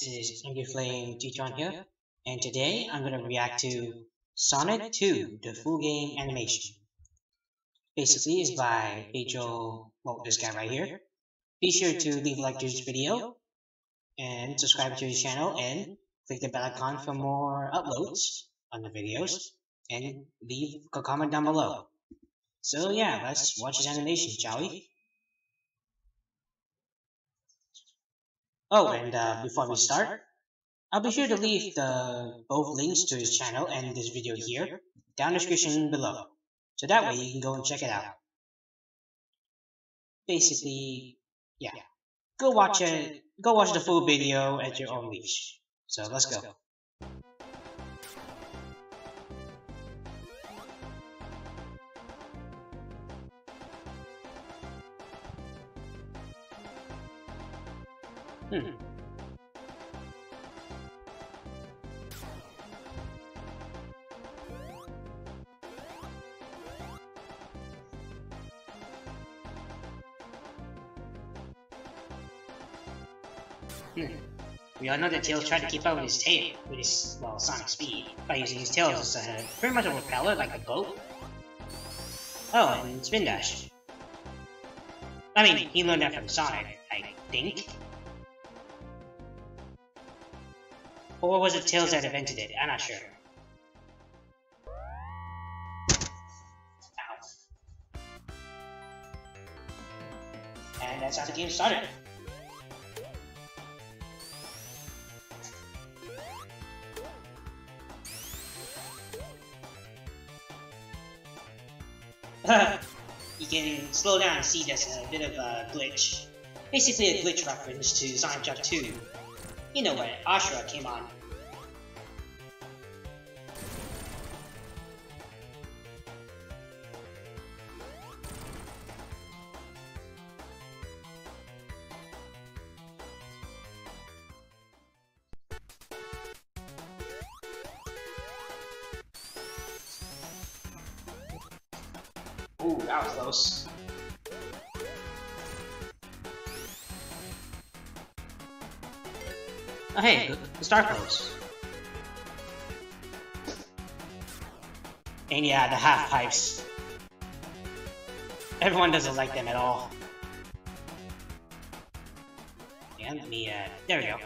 this is Flame G-Tron here, and today I'm going to react to Sonic 2, the full game animation. Basically, it's by Rachel, well, this guy right here. Be sure to leave a like to this video, and subscribe to his channel, and click the bell icon for more uploads on the videos, and leave a comment down below. So yeah, let's watch his animation, shall we? Oh, and uh, before we start, I'll be sure to leave the both links to his channel and this video here. down the description below, so that way you can go and check it out. Basically, yeah, go watch it, go watch the full video at your own leash. So let's go. Hmm. We all know that Tails tried to keep up with his tail, with his, well, sonic speed, by using his tail as a, pretty much a propeller, like a boat. Oh, and Spin Dash. I mean, he learned that from Sonic, I think. Or was it Tails that invented it? I'm not sure. Ow. And that's how the game started. you can slow down and see there's a bit of a glitch. Basically a glitch reference to Sonic Jump 2. You know when Ashura came on. Ooh, that was close. Oh hey, the, the Star Clothes. And yeah, the half pipes. Everyone doesn't like them at all. Yeah, let me, uh, there we go.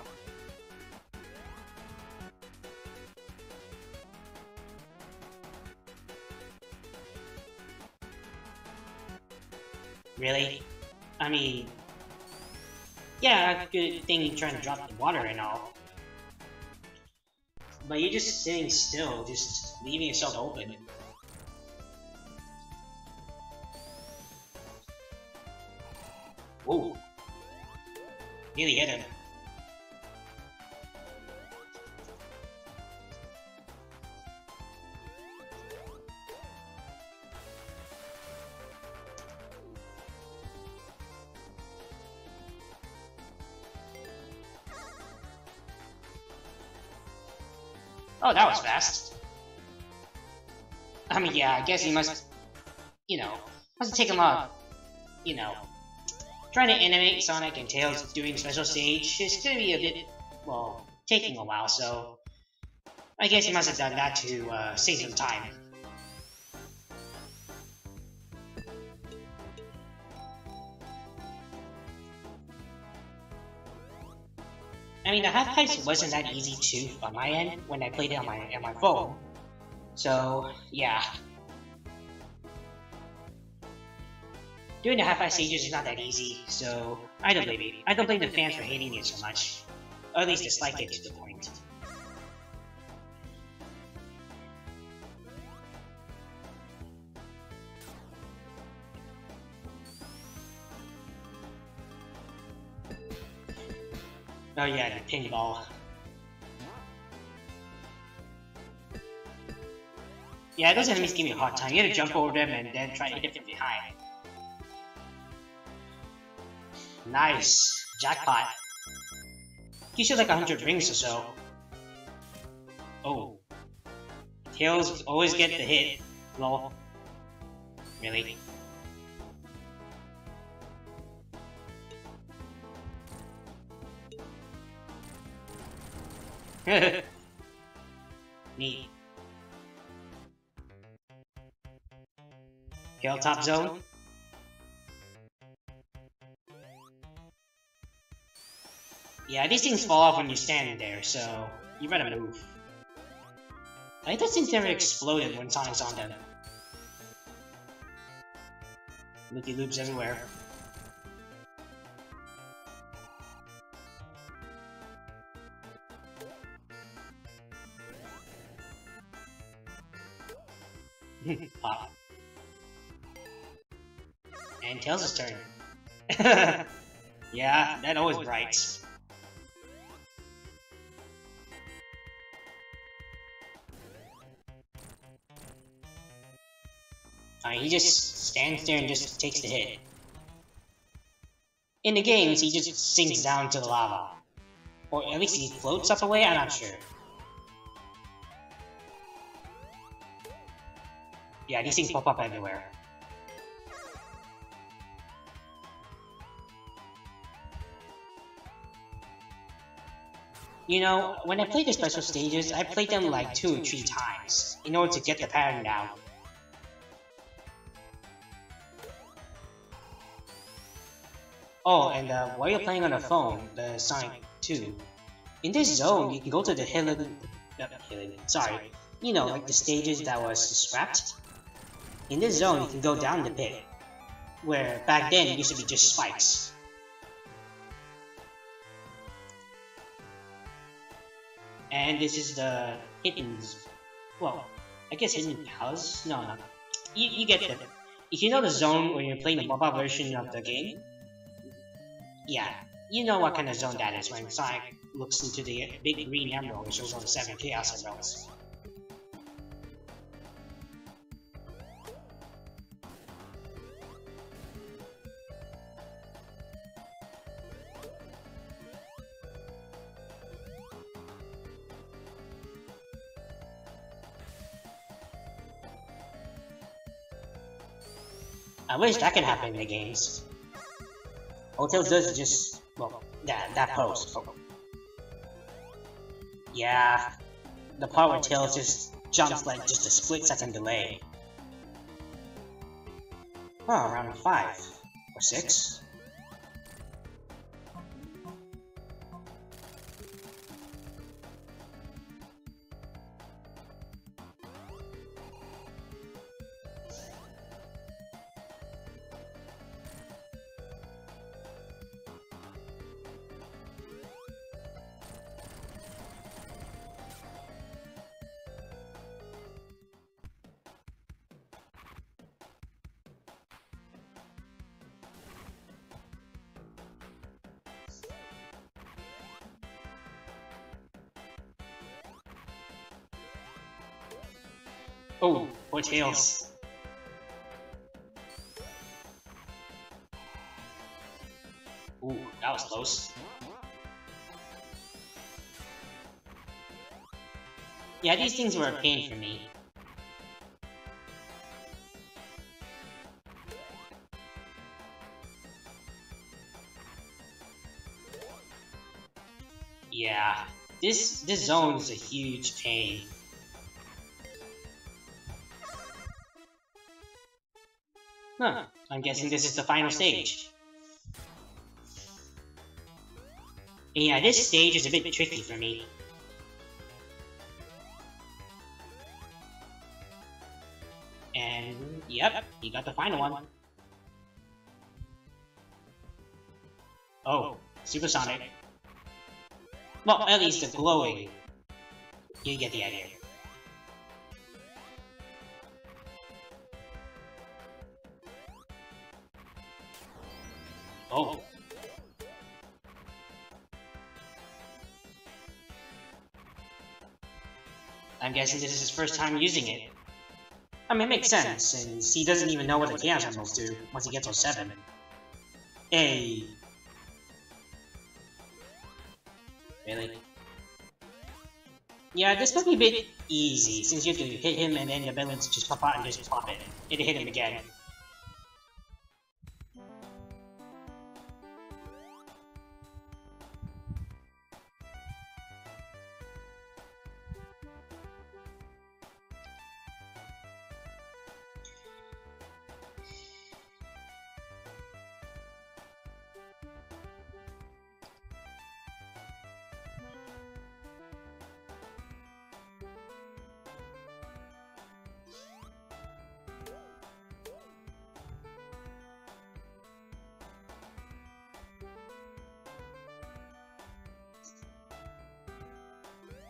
Really? I mean, yeah, good thing you're trying to drop the water and all. But you're just sitting still, just leaving yourself open. Ooh. Nearly hit him. Oh, that was fast. I mean, yeah, I guess he must, you know, must take him up, you know, trying to animate Sonic and Tails doing special stage is gonna be a bit, well, taking a while, so I guess he must have done that to uh, save some time. I mean, the half pipes wasn't that easy too on my end when I played it on my on my phone. So yeah. Doing the half pipe stages is not that easy, so I don't blame. I don't blame the fans for hating it so much. Or at least dislike it to the point. Oh yeah, the pinball. Yeah, those enemies give me a hard time. You have to jump over them and then try to hit them behind. Nice. Jackpot. Gives you like a hundred rings or so. Oh. Tails always get the hit. Lol. Really? Neat. Hilltop zone? Yeah, these things fall off when you're standing there, so you better move. I think those things never exploded when Sonic's on them. Loopy loops everywhere. Pop. And Tails' turn. yeah, that always brights. Alright, he just stands there and just takes the hit. In the games, he just sinks down to the lava. Or at least he floats up away, I'm not sure. Yeah, these things pop up everywhere. You know, when I play the special stages, I play them like two or three times, in order to get the pattern down. Oh, and uh, while you're playing on a phone, the Sonic 2, in this zone, you can go to the hidden, uh, sorry, you know, like the stages that was scrapped. In this zone, you can go down the pit, where back then it used to be just spikes. And this is the hidden, well, I guess hidden palace? No, no. You, you get the, if you know the zone when you're playing the mobile version of the game, yeah, you know what kind of zone that is when Sonic looks into the big green emerald which shows all the seven Chaos Emeralds. I wish that could happen in the games. Hotels does just, well, that, that post. Oh. Yeah, the part where Tails just jumps like just a split second delay. Oh, around 5 or 6? Oh, oh poor Tails. Ooh, that was close. Yeah, these things were a pain for me. Yeah, this this zone is a huge pain. Huh, I'm guessing this is the final stage. Yeah, this stage is a bit tricky for me. And, yep, you got the final one. Oh, oh Super Sonic. Well, at least the glowing. You get the idea. Oh. I'm guessing this is his first time using it. I mean, it makes sense, since he doesn't even know what the Chaos Emeralds do once he gets to 7. Hey. Really? Yeah, this might be a bit easy, since you have to hit him and then the abilities just pop out and just pop it. It hit him again.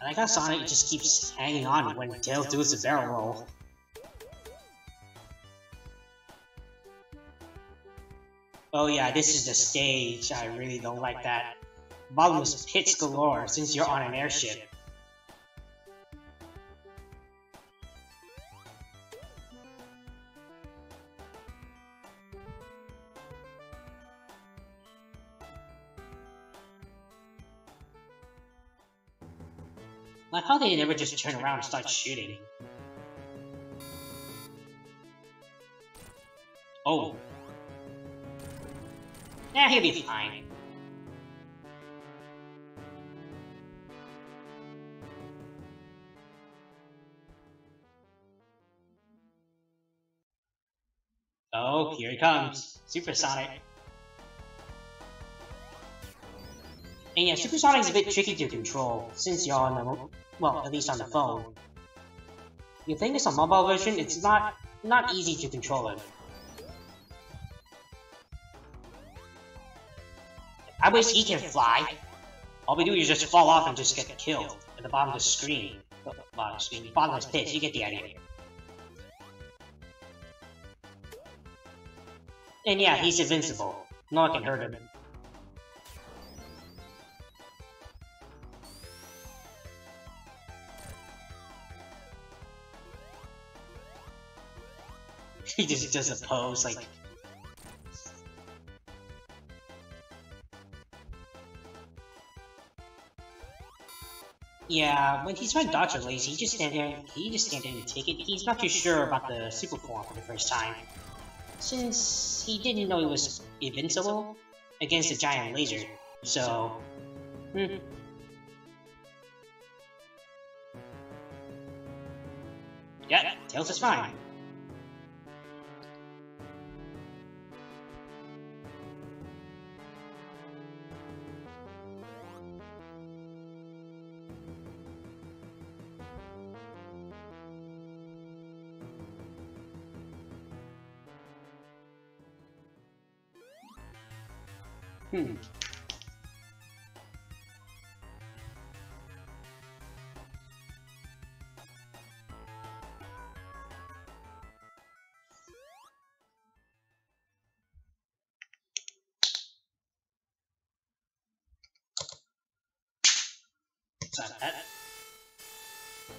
I like how Sonic just keeps hanging on when Tails does a barrel roll. Oh yeah, this is the stage. I really don't like that. Bottomless hits galore since you're on an airship. Like how they never just turn around and start shooting. Oh. Yeah, he'll be fine. Oh, here he comes. Super Sonic. And yeah, Super Sonic is a bit tricky to control, since you're on the, well, at least on the phone. You think it's a mobile version, it's not, not easy to control it. I wish he can fly. All we do is just fall off and just get killed at the bottom of the screen. Bottom of the screen, bottom of the pit, you get the idea. And yeah, he's invincible. No one can hurt him. He just does a pose like Yeah, when he's dodge a lazy, he just stand there he just stand there and take it. He's not too sure about the super form for the first time. Since he didn't know he was invincible against a giant laser. So hmm. Yeah, Tails is fine. Hmm.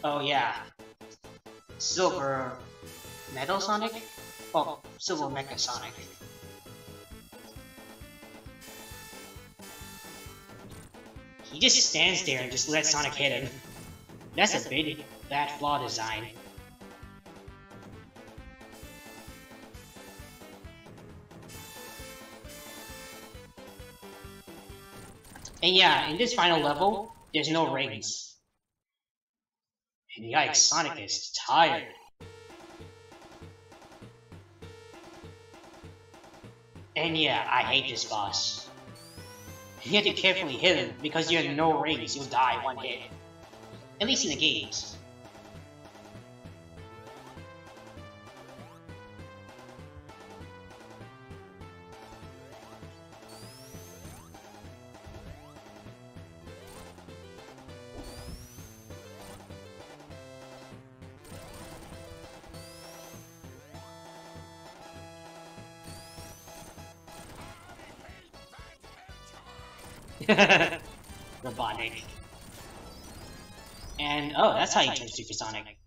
Oh yeah. Silver Metal Sonic? Oh, Silver Mecha Sonic. He just stands there and just lets Sonic hit him. That's a big, bad flaw design. And yeah, in this final level, there's no rings. And yikes, Sonic is tired. And yeah, I hate this boss. You have to carefully hit him, because you have no rings, you'll die one hit. At least in the games. Robotnik. And, oh, that's how you turn Super Sonic.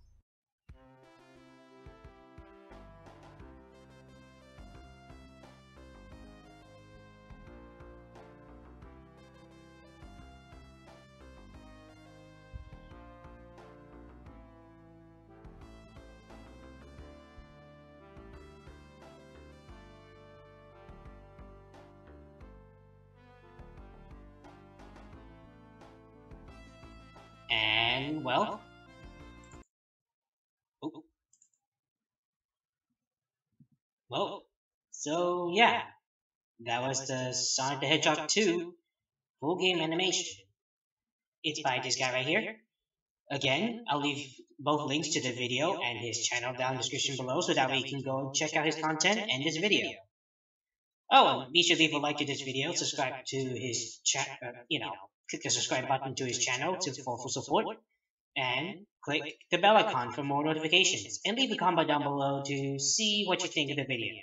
Well, so yeah, that was the Sonic the Hedgehog 2 full game animation. It's by this guy right here. Again, I'll leave both links to the video and his channel down in the description below so that way you can go check out his content and this video. Oh, and be sure to leave a like to this video, subscribe to his chat, uh, you know, click the subscribe button to his channel to, for full support, and click the bell icon for more notifications, and leave a comment down below to see what you think of the video.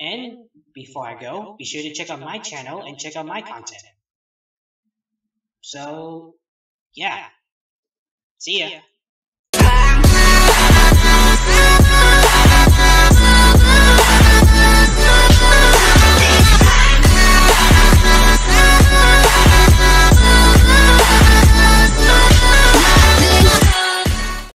And before I go, be sure to check out my channel and check out my content. So, yeah. See ya.